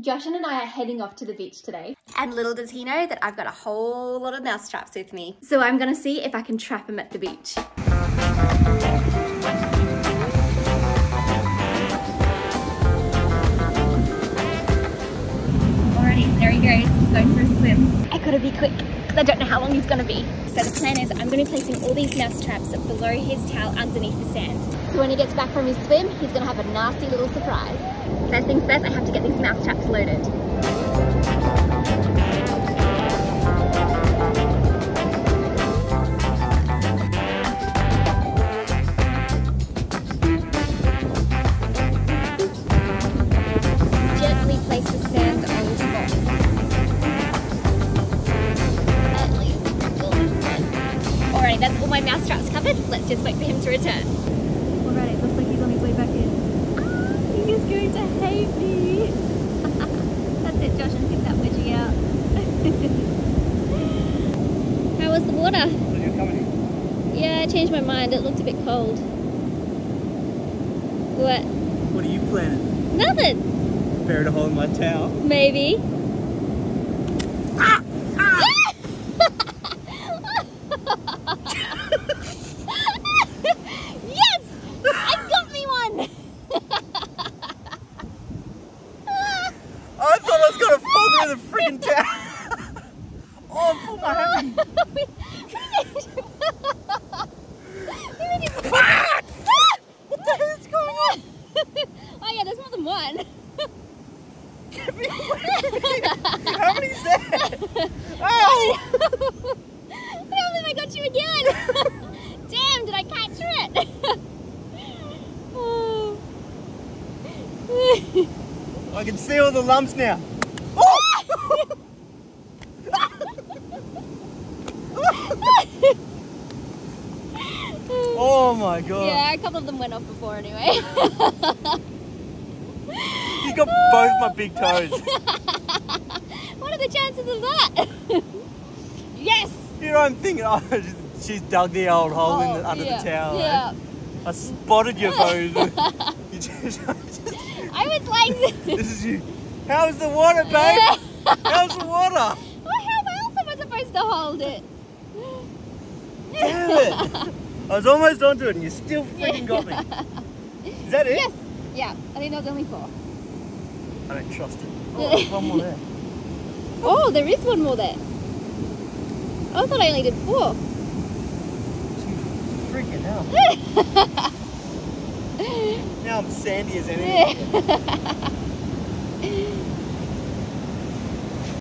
Josh and I are heading off to the beach today. And little does he know that I've got a whole lot of mouse traps with me. So I'm gonna see if I can trap him at the beach. Alrighty, there he goes. He's going for a swim. I gotta be quick, because I don't know how long he's gonna be. So the plan is I'm going to be placing all these mouse traps below his tail underneath the sand. So when he gets back from his swim, he's gonna have a nasty little surprise. First things first, I have to get these mouse traps loaded. Alrighty, that's all my mouse traps covered. Let's just wait for him to return. Alright, looks like he's on his way back in. Ah, he is going to hate me. That's it, Josh, and get that wedgie out. How was the water? Yeah, I changed my mind. It looked a bit cold. What? What are you planning? Nothing. Buried a hole in my towel. Maybe. yes! I got me one! I thought I was gonna fall through the freaking towel. oh, pull my hand. what the hell is going on? oh yeah, there's more than one. How many's there? Oh! I believe I got you again. Damn, did I capture it? Oh. I can see all the lumps now. Oh! oh my god. yeah, a couple of them went off before anyway. You my big toes. what are the chances of that? yes! Here I'm thinking, oh, she's dug the old hole in the, Oh, under yeah, the towel. Yeah. I spotted your toes. you just, I was like, this is you. How's the water, babe? How's the water? well, how else am I supposed to hold it? Damn it! I was almost onto it and you still freaking got me. Is that it? Yes. Yeah, I think that was only four. I don't trust it. Oh, there's one more there. Oh, there is one more there. Oh, I thought I only did four. Freaking hell. now I'm sandy as anything.